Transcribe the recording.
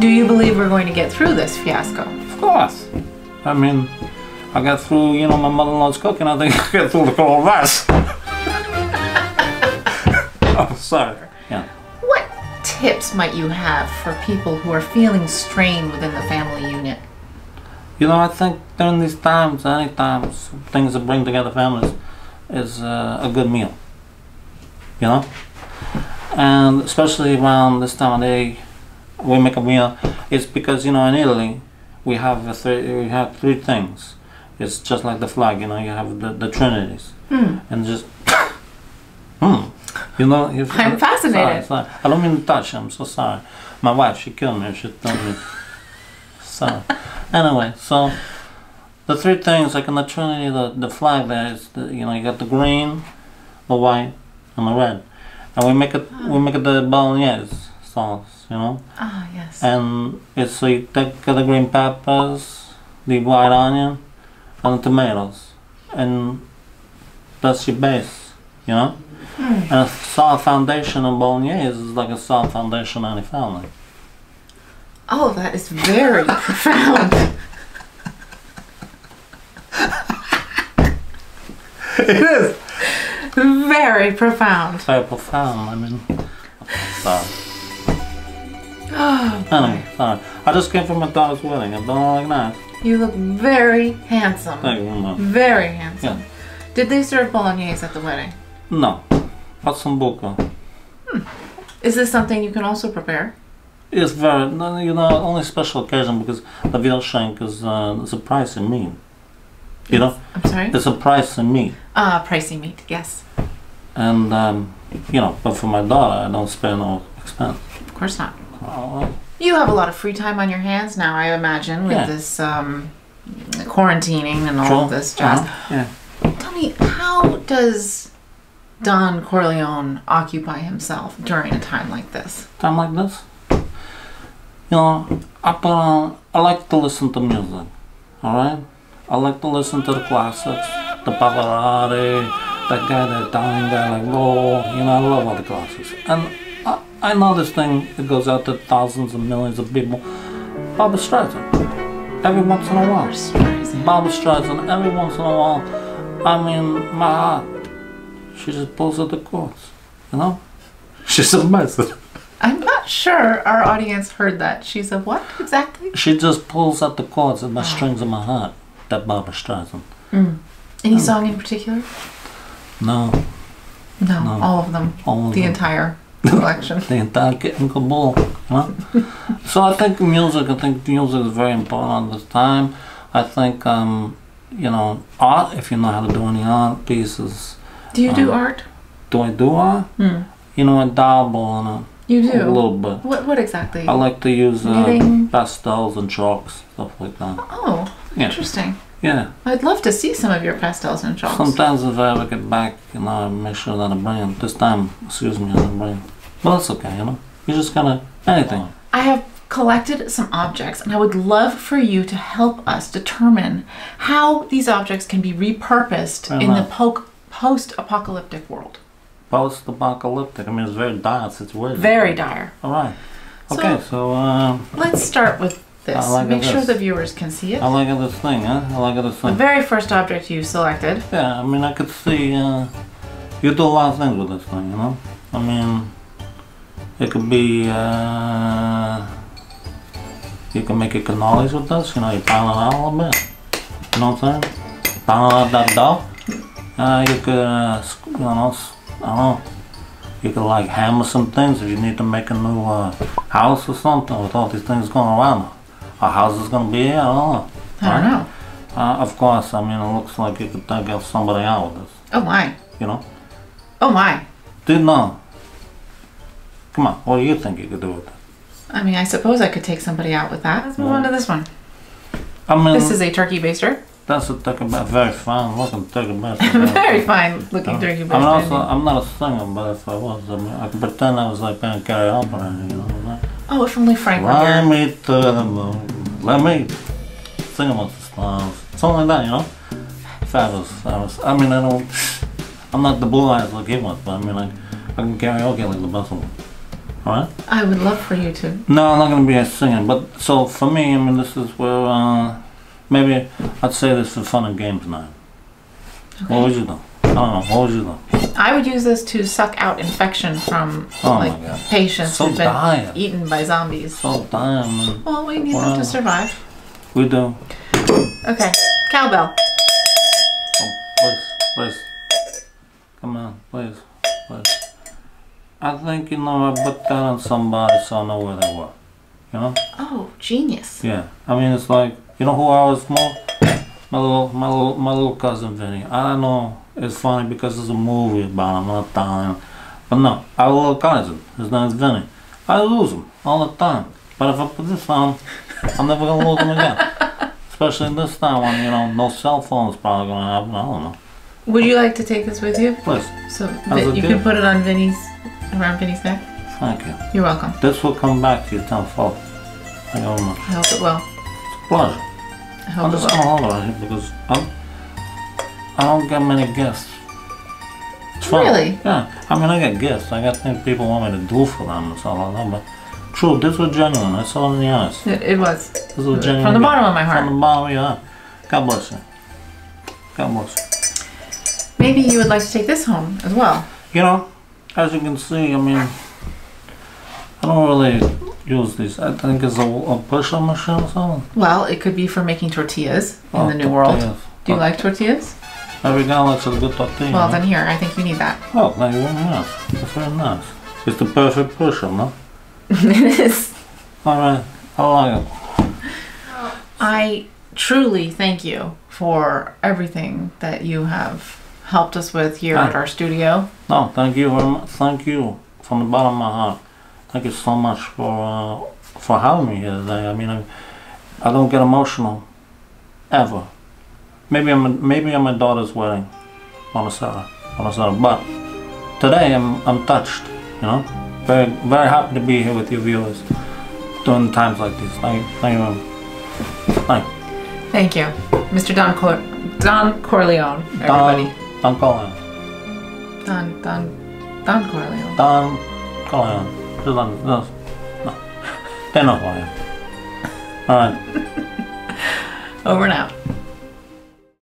Do you believe we're going to get through this fiasco? Of course. I mean, I got through, you know, my mother-in-law's cooking. I think I got through the whole mess. oh, sorry. Yeah. What tips might you have for people who are feeling strain within the family unit? You know, I think during these times, any times, things that bring together families is uh, a good meal. You know? And especially around this time of day, we make a meal. It's because, you know, in Italy, we have three, we have three things. It's just like the flag, you know, you have the, the trinities. Hmm. And just, hmm. You know, you- I'm fascinated. Sorry, sorry. I don't mean to touch, I'm so sorry. My wife, she killed me she told me. So, anyway, so the three things, like in the Trinity, the, the flag there is, the, you know, you got the green, the white, and the red. And we make it, we make it the bolognese sauce, you know? Ah, yes. And it's so you take the green peppers, the white onion, and the tomatoes. And that's your base, you know? And a solid foundation of bolognese is like a solid foundation of any family. Oh, that is very profound. It is! Very profound. Very profound, I mean. Sorry. Oh, Anyway, sorry. I just came from my daughter's wedding. I'm doing like that. you look very handsome. Thank you very much. Very handsome. Yeah. Did they serve bolognese at the wedding? No. What's osso buco? Is this something you can also prepare? It's very, you know, only special occasion because the veal shank is, uh, is a price in meat. You know, I'm sorry? it's a pricey meat. Ah, pricey meat, yes. And, um, you know, but for my daughter, I don't spare no expense. Of course not. Oh, You have a lot of free time on your hands now, I imagine, with Yeah. this um, quarantining and all Sure. this jazz. uh-huh, Yeah. Tell me, how does Don Corleone occupy himself during a time like this? Time like this. You know, I I like to listen to music. Alright? I like to listen to the classics, the Pavarotti, that guy, that Italian guy, like Lowell, you know, I love all the classics. And I, know this thing, that goes out to thousands and millions of people. Barbra Streisand. Every once in a while. Barbra Streisand, every once in a while. I mean, my heart, she just pulls at the chords, you know? She's amazing. I'm not sure our audience heard that. She's a what exactly? She just pulls at the chords and ah. the strings of my heart. That Barbra Streisand. Hmm. Any hmm. song in particular? No, No, No. all of them. all of The them. entire collection. the entire kit and caboodle. Know? so I think music. I think music is very important at this time. I think um, you know art. If you know how to do any art pieces, Do you do Um, art? do I do art? Hmm. You know, I dabble in it You do a little bit. What what exactly? I like to use uh, pastels and chalks, stuff like that. Oh, Yeah. interesting. Yeah. I'd love to see some of your pastels and chalks. Sometimes if I ever get back, you know, I make sure that I bring them. This time, excuse me, I bring it. Well, it's okay, you know. You just gotta, anything. I have collected some objects and I would love for you to help us determine how these objects can be repurposed Fair in the enough. po- post-apocalyptic world. Post-apocalyptic, I mean, it's very dire situation. Very dire. All right. Okay, so, uh, Let's start with this. I like Make sure this. the viewers can see it. I like this thing, huh? I like this thing. The very first object you selected. Yeah, I mean, I could see, uh, you do a lot of things with this thing, you know? I mean, it could be, uh, you can make a cannolis with this, you know, you pound it out a little bit. You know what I'm saying? Pound out that dough. Uh, you could, uh, you know, I don't know. You could like hammer some things if you need to make a new uh, house or something with all these things going around. A house is gonna be here, I don't know. I don't know. Uh, of course, I mean, it looks like you could take out somebody out with this, Oh my. you know? Oh my. Did know. Come on, what do you think you could do with it? I mean, I suppose I could take somebody out with that. Let's move on to this one. I mean, This is a turkey baster. that's a turkey baster, very fine looking turkey baster. Very fine looking turkey I'm also, baster. I'm not a singer, but if I was, I, mean, I could pretend I was like playing karaoke, you know? Oh, if only Frank were here. me to the moon, let me sing amongst the stars, something like that, you know? Fabulous, fabulous. I mean, I don't, I'm not the blue eyes like he was, but I mean, like, I can karaoke like the best of them. Alright? I would love for you to. No, I'm not gonna be a singing, but so for me, I mean, this is where uh, maybe I'd say this for fun and games now. What would you do? I don't know. What would you do? I would use this to suck out infection from Oh like patients So who've been eaten by zombies. So damn, man. Well, we need them to survive. We do. Okay, cowbell. Oh, please, please. Come on, please, please. I think, you know, I put that on somebody so I know where they were. You know? Oh, genius. Yeah. I mean, it's like, you know who I was more? My little, my little, my little cousin Vinny. I don't know. It's funny because there's a movie about him all the time. But no, I have a little cousin. His name's Vinny. I lose him all the time. But if I put this on, I'm never gonna lose him again. Especially this time when, you know, no cell phone's probably gonna happen. I don't know. Would you like to take this with you? Please, So you can put it on Vinny's, around Vinny's neck? thank you. You're welcome. This will come back to you tenfold. Thank you very much. I hope it will. It's a Pleasure. I I'm it just hold it here because I'm, I don't get many gifts. It's fun. Really? Yeah. I mean, I get gifts. I got things people want me to do for them and stuff like that. But true, this was genuine. I saw it in the eyes. It, it was. This was genuine. From the bottom of my heart. From the bottom of your heart. God bless you. God bless you. Maybe you would like to take this home as well. You know, as you can see, I mean, I don't really use these. I think it's a, a push-up machine or something. Well, it could be for making tortillas in Oh, the new world. Do you like tortillas? Every guy likes a good tortilla. Well, then here, I think you need that. Oh, thank you very much. That's very nice. It's the perfect push-up, no? it is. Alright, I like it. I truly thank you for everything that you have helped us with here at Ah. our studio. No, thank you very much. Thank you from the bottom of my heart. Thank you so much for uh, for having me here today. I mean, I, I don't get emotional ever. Maybe I'm a, maybe at my daughter's wedding on a Saturday, on a Saturday. But today I'm I'm touched. You know, very very happy to be here with you viewers during times like these. Thank you, thank you. Thank you. Thank you, Mr. Don Cor- Don Corleone. Everybody, Don, Don Colin. Don Don Don Corleone. Don Colin. Just just, no. Know who I am. Alright. Over and out.